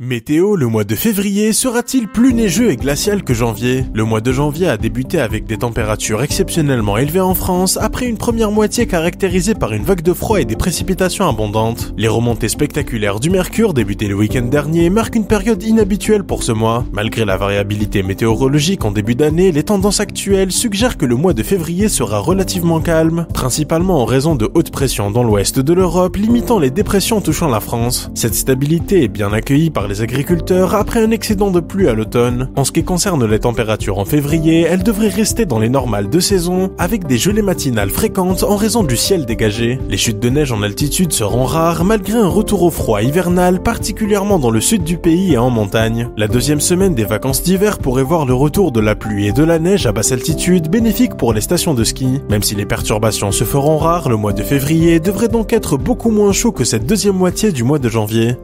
Météo, le mois de février sera-t-il plus neigeux et glacial que janvier? Le mois de janvier a débuté avec des températures exceptionnellement élevées en France après une première moitié caractérisée par une vague de froid et des précipitations abondantes. Les remontées spectaculaires du mercure débutées le week-end dernier marquent une période inhabituelle pour ce mois. Malgré la variabilité météorologique en début d'année, les tendances actuelles suggèrent que le mois de février sera relativement calme, principalement en raison de hautes pressions dans l'ouest de l'Europe limitant les dépressions touchant la France. Cette stabilité est bien accueillie par les agriculteurs après un excédent de pluie à l'automne. En ce qui concerne les températures en février, elles devraient rester dans les normales de saison, avec des gelées matinales fréquentes en raison du ciel dégagé. Les chutes de neige en altitude seront rares malgré un retour au froid hivernal, particulièrement dans le sud du pays et en montagne. La deuxième semaine des vacances d'hiver pourrait voir le retour de la pluie et de la neige à basse altitude, bénéfique pour les stations de ski. Même si les perturbations se feront rares, le mois de février devrait donc être beaucoup moins chaud que cette deuxième moitié du mois de janvier.